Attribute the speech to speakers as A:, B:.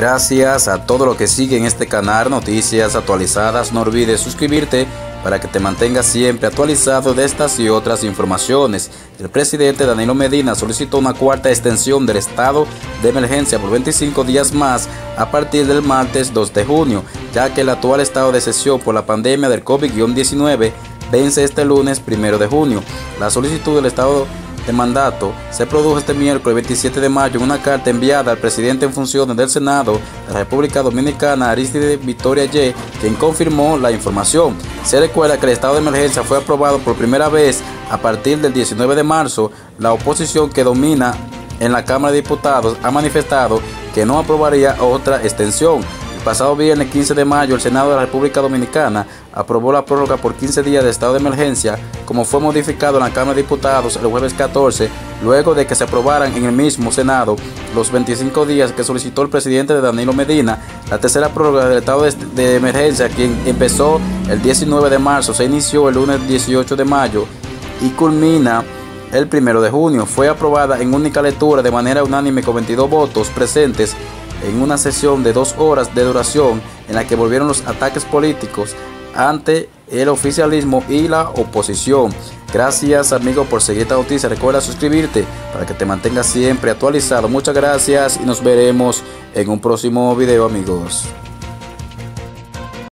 A: Gracias a todo lo que sigue en este canal, noticias actualizadas. No olvides suscribirte para que te mantengas siempre actualizado de estas y otras informaciones. El presidente Danilo Medina solicitó una cuarta extensión del estado de emergencia por 25 días más a partir del martes 2 de junio, ya que el actual estado de sesión por la pandemia del COVID-19 vence este lunes 1 de junio. La solicitud del estado de mandato se produjo este miércoles 27 de mayo en una carta enviada al presidente en funciones del Senado de la República Dominicana, Aristide Victoria Y, quien confirmó la información. Se recuerda que el estado de emergencia fue aprobado por primera vez a partir del 19 de marzo. La oposición que domina en la Cámara de Diputados ha manifestado que no aprobaría otra extensión pasado viernes 15 de mayo, el Senado de la República Dominicana aprobó la prórroga por 15 días de estado de emergencia, como fue modificado en la Cámara de Diputados el jueves 14, luego de que se aprobaran en el mismo Senado los 25 días que solicitó el presidente de Danilo Medina. La tercera prórroga del estado de, emergencia, quien empezó el 19 de marzo, se inició el lunes 18 de mayo y culmina el 1 de junio. Fue aprobada en única lectura de manera unánime con 22 votos presentes en una sesión de dos horas de duración en la que volvieron los ataques políticos ante el oficialismo y la oposición. Gracias amigos por seguir esta noticia. Recuerda suscribirte para que te mantengas siempre actualizado. Muchas gracias y nos veremos en un próximo video amigos.